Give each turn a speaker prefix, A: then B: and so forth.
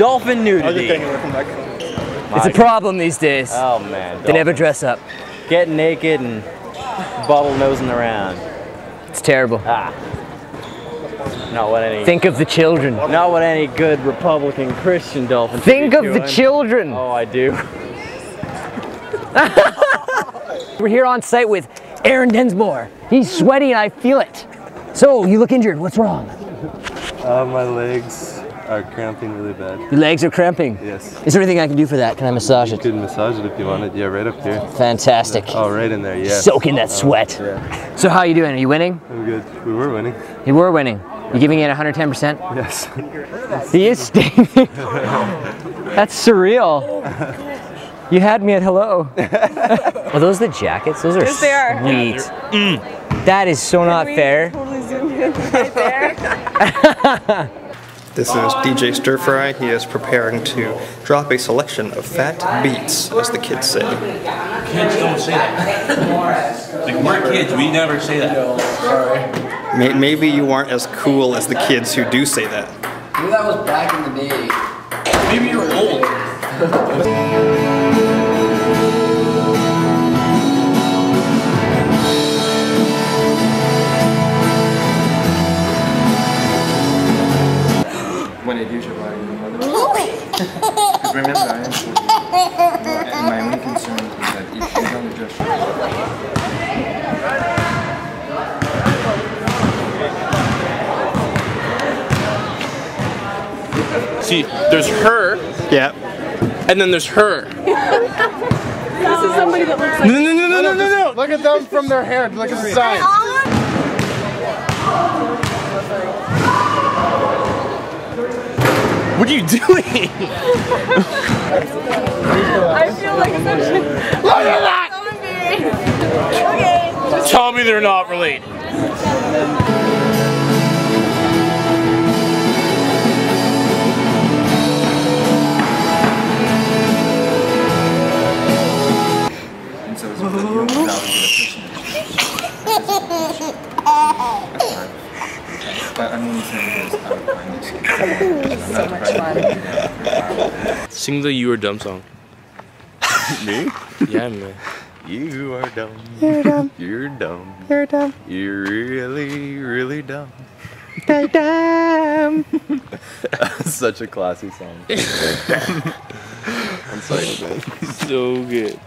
A: Dolphin nudity.
B: It's a problem these days.
A: Oh man.
B: They never dress up.
A: Getting naked and bubble nosing around.
B: It's terrible.
A: Ah. Not what any.
B: Think of the children.
A: Not what any good Republican Christian dolphin.
B: Think
A: be
B: of the children.
A: Oh, I do.
B: We're here on site with Aaron Densmore. He's sweaty and I feel it. So, you look injured. What's wrong?
C: Uh, my legs are cramping really bad.
B: Your legs are cramping.
C: Yes.
B: Is there anything I can do for that? Can I massage
C: You
B: it?
C: could massage it if you wanted. Yeah, right up here.
B: Fantastic.
C: Oh, right in there, yeah.
B: Soaking that oh, sweat.
C: Yeah,
B: So, how are you doing? Are you winning?
C: I'm good. We were winning.
B: You were winning. You giving it 110%?
C: Yes.
B: He is staying. That's surreal. You had me at hello. are those the jackets? Those are
D: Yes, they are.
B: sweet. Mm. That is so not
D: We
B: fair.
D: Totally zoom in right there.
E: This is DJ Stir Fry. He is preparing to drop a selection of fat beats, as the kids say.
F: Kids don't say that. Like we're kids, we never say that.
E: May- Maybe you aren't as cool as the kids who do say that.
G: Maybe that was back in the day.
F: Maybe you're old.
G: Because remember, I am 40. And my only concern is that if she's on the dress
H: See, there's her,
E: Yeah.
H: and then there's her.
D: This is somebody that looks like.
H: No, no, no, no, no, no, no.
I: Look at them from their hair. Look at the sign.
H: What are you doing?
D: I feel like it's actually.
H: Look at that!
D: Okay.
H: Tell me they're not related.
G: And so it's that you value the person. But I'm only saying this out of kindness. I'm not crying.
H: Sing the "You Are Dumb" song.
C: Me?
H: Yeah, man.
C: You are dumb. You're dumb. You're dumb. You're dumb. You're really, really dumb. They're dumb. Such a classy song. I'm sorry, man.
H: So good.